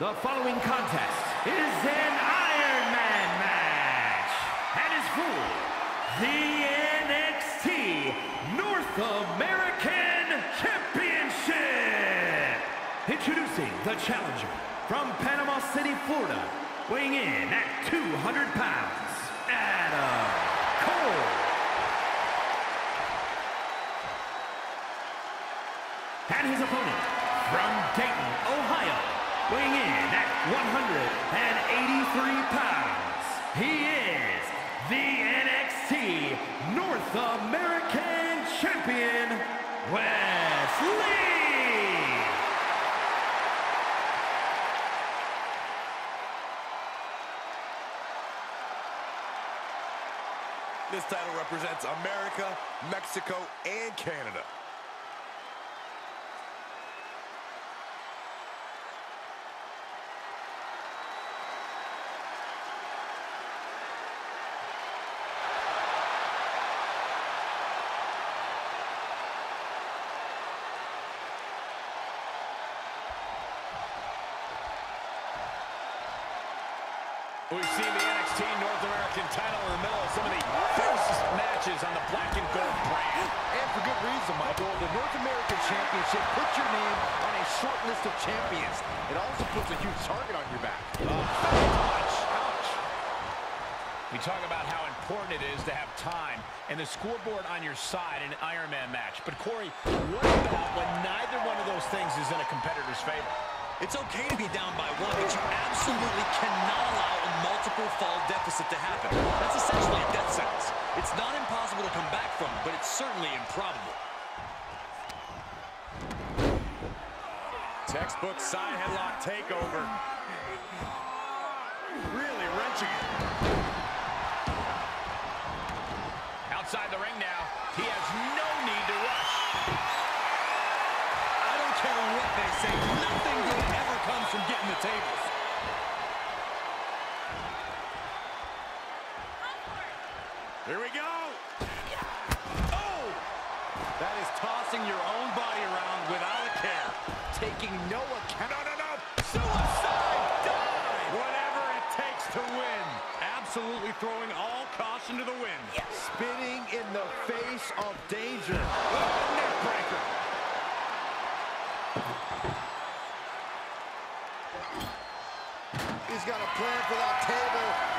The following contest is an Iron Man match and is for the NXT North American Championship. Introducing the challenger from Panama City, Florida, weighing in at 200 pounds, Adam Cole. And his opponent from Dayton, Ohio, weighing in at 183 pounds. He is the NXT North American Champion, Wes Lee. This title represents America, Mexico, and Canada. We've seen the NXT North American title in the middle of some of the fiercest matches on the black and gold brand. And for good reason, Michael. The North American Championship puts your name on a short list of champions. It also puts a huge target on your back. Oh, Ouch. Ouch. We talk about how important it is to have time and the scoreboard on your side in an Iron Man match. But Corey, what about when neither one of those things is in a competitor's favor? It's okay to be down by one, but you absolutely cannot allow fall deficit to happen. That's essentially a death sentence. It's not impossible to come back from, but it's certainly improbable. Textbook side headlock takeover. Really wrenching it. Outside the ring now. He has no need to rush. I don't care what they say. Nothing good ever comes from getting the tables. Here we go. Oh! That is tossing your own body around without a care. Taking no account. No, no, no. Suicide dive! Whatever it takes to win. Absolutely throwing all caution to the wind. Spitting in the face of danger. Oh. He's got a plan for that table,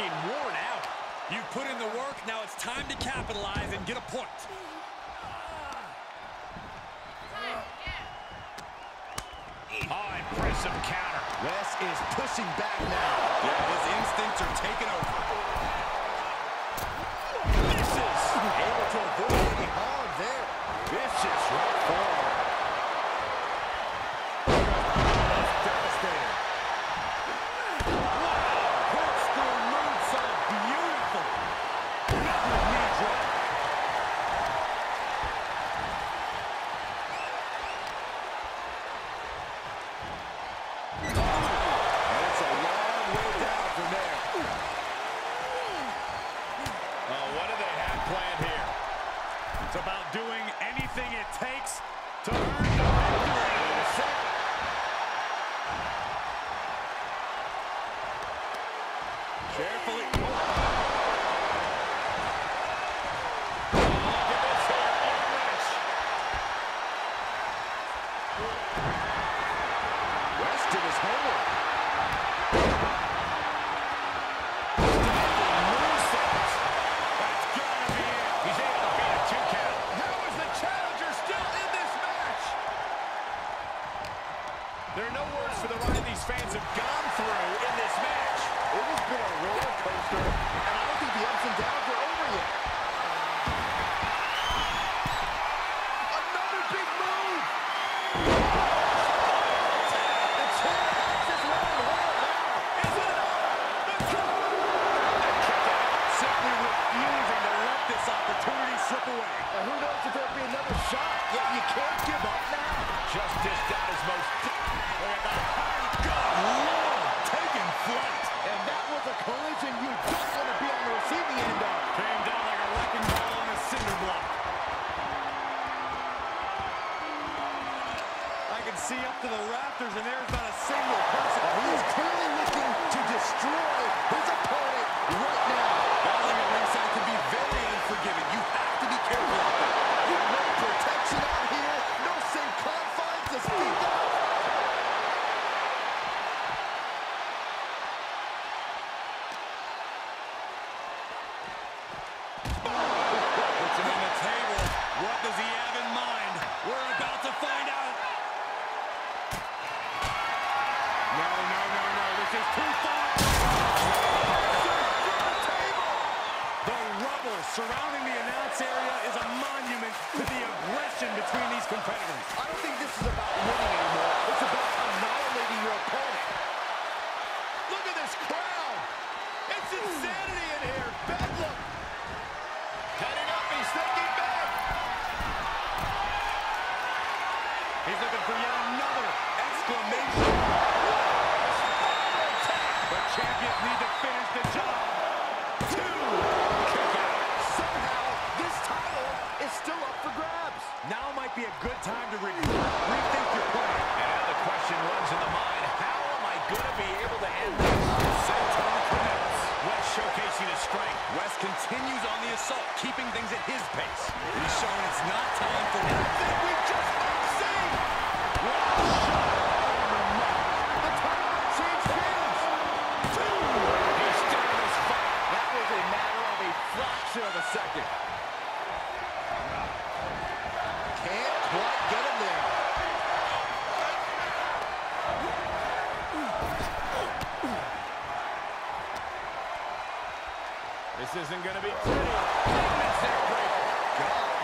looking worn out. You put in the work, now it's time to capitalize and get a point. Oh, ah. ah, impressive counter. Wes is pushing back now. Yeah, his instincts are taking over. Carefully Look at this crowd. It's insanity in here. Bedlam. Heading up. He's thinking back. He's looking for yet another exclamation. But champions need to finish the job. Now might be a good time to re rethink your plan. And the question runs in the mind going to be able to end this. Senton connects. Wes showcasing his strength. Wes continues on the assault, keeping things at his pace. He's showing it's not time for anything we just might see. Wow. fraction of a second. This isn't going to be pretty. Oh. God.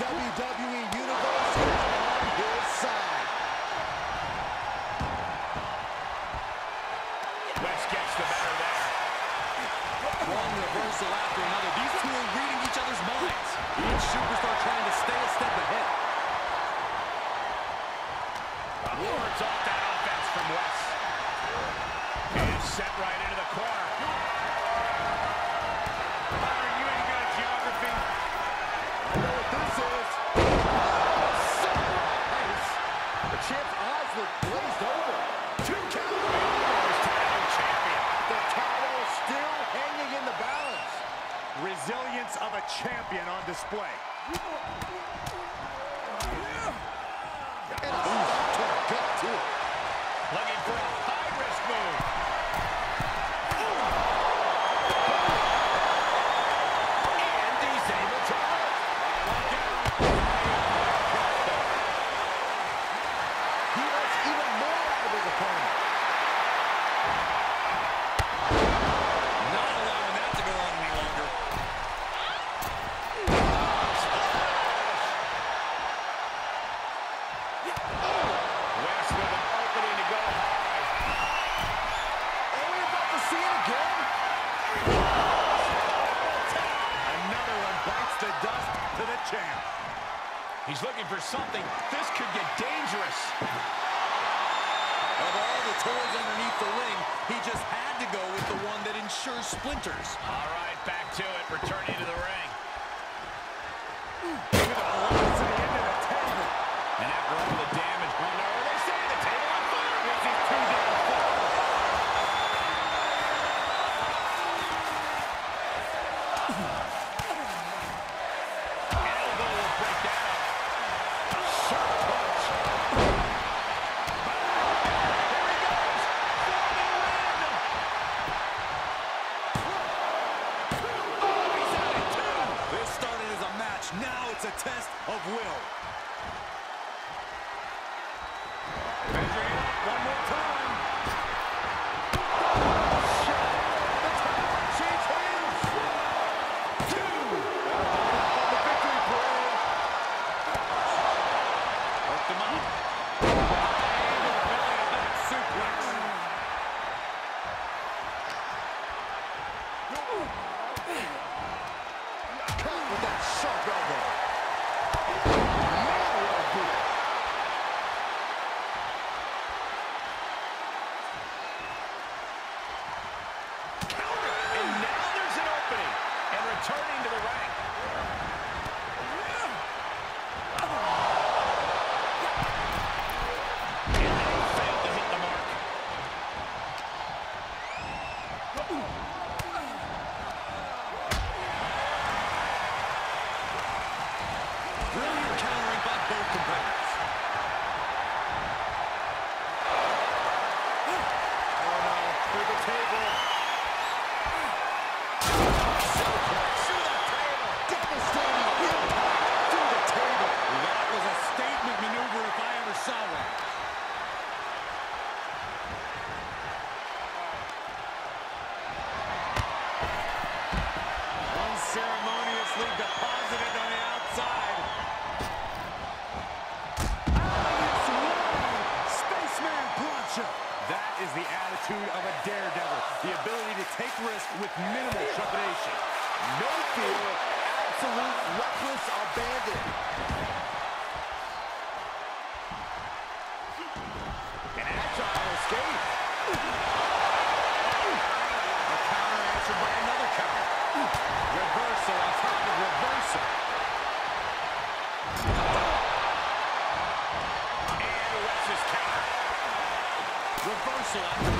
WWE Universe on his side. Wes gets the better there. One reversal after another. These two are reading each other's minds. Each superstar trying to stay a step ahead. Lords off that offense from Wes. And set right into the corner. display. is abandoned. An agile escape. A counter answered by another counter. Reversal on top of reversal. And what's counter? Reversal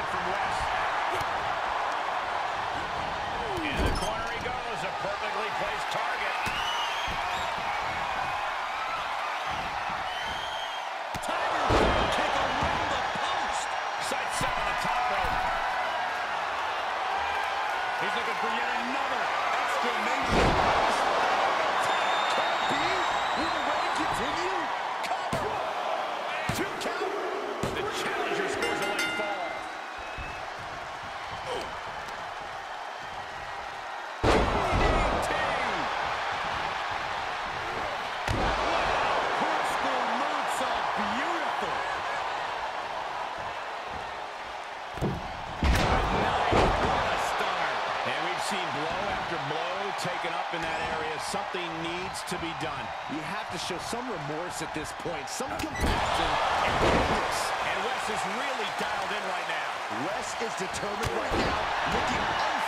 interception from Wes. Into the corner he goes, a perfectly placed target. He's looking for yet another. At this point. Some compassion and focus. And Wes is really dialed in right now. Wes is determined right now, looking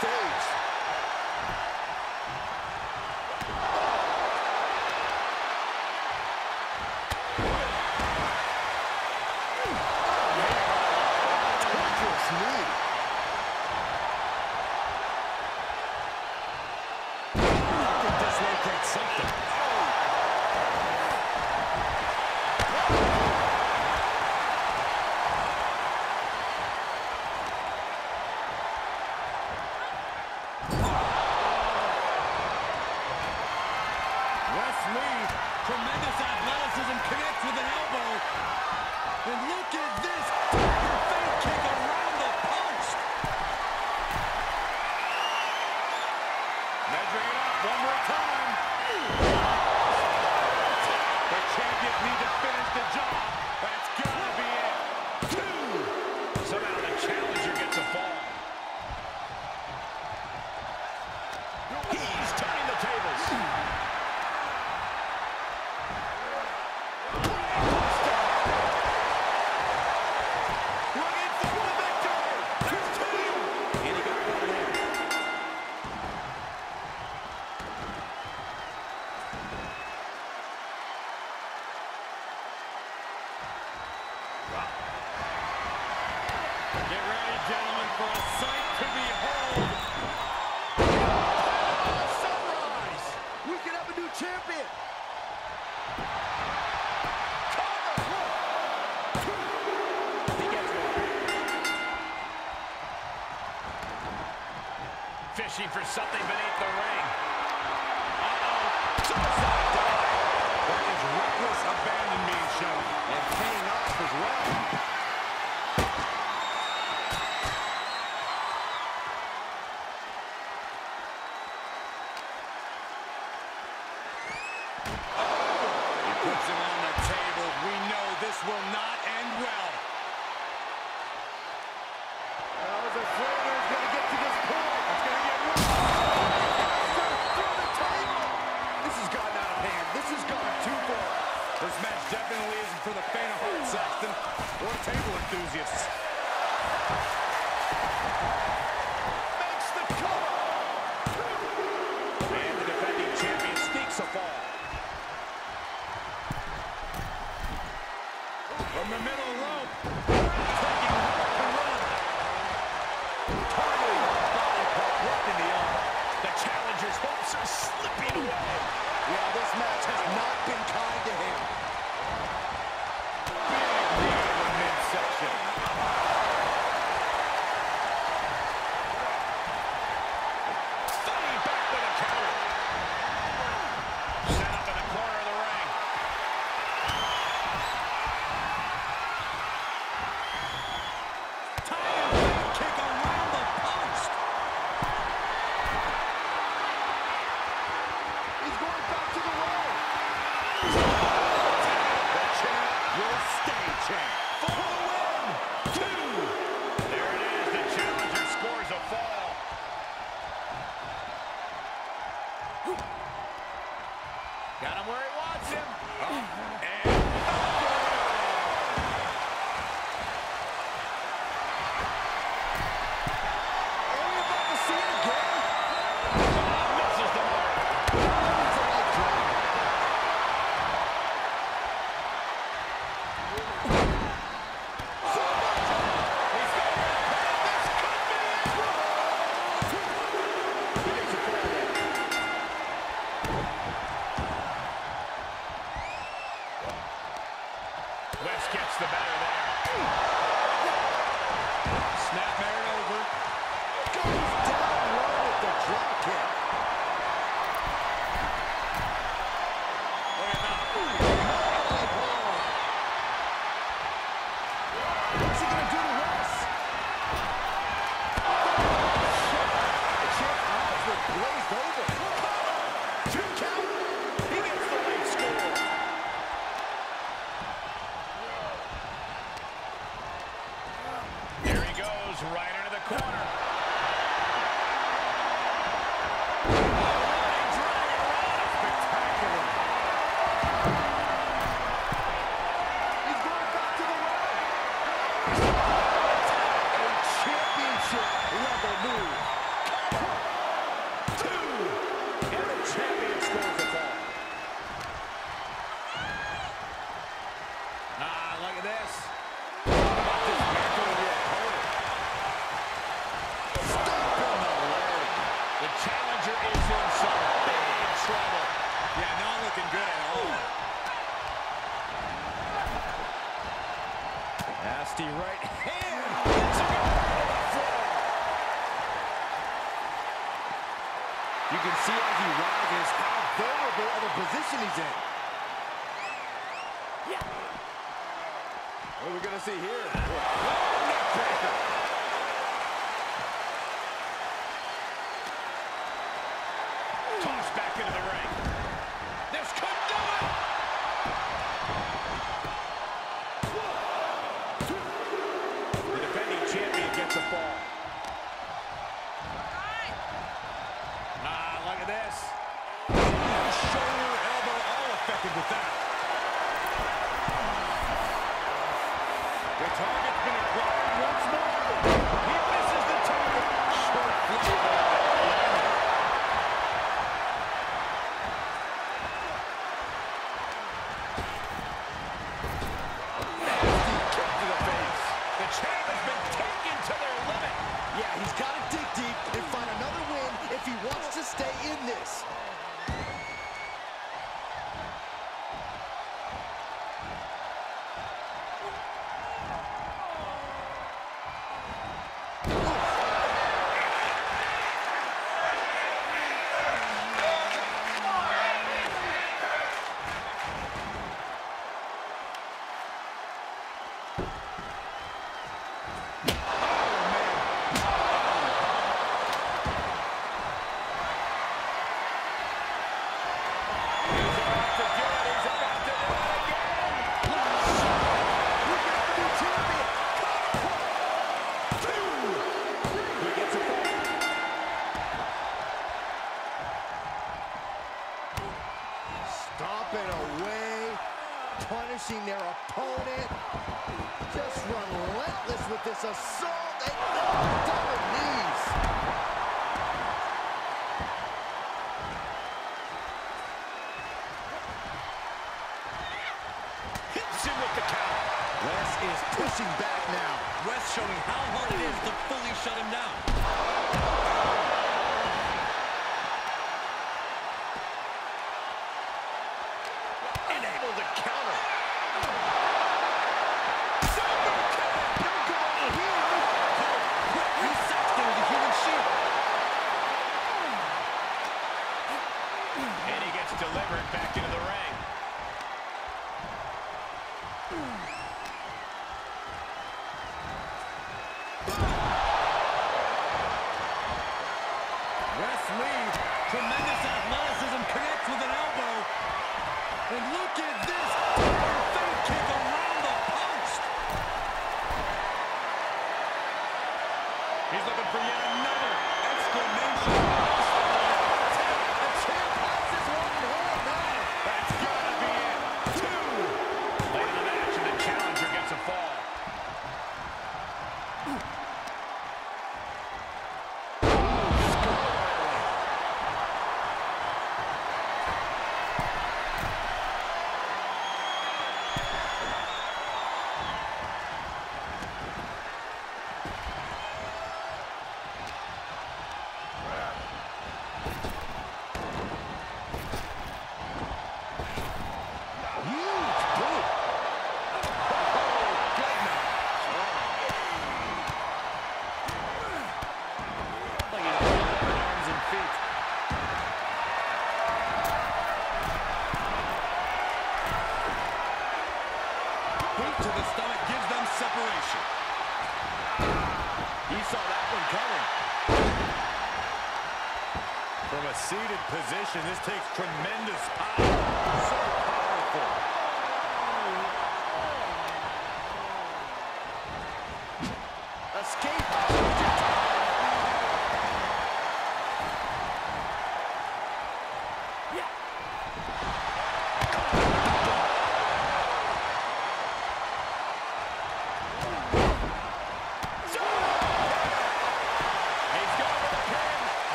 for something, but championship level move. That's a ball. Ah, look at this. Shoulder, elbow, all affected with that. The target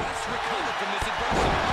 Can Wes from this adversity?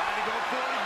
Trying to go 40.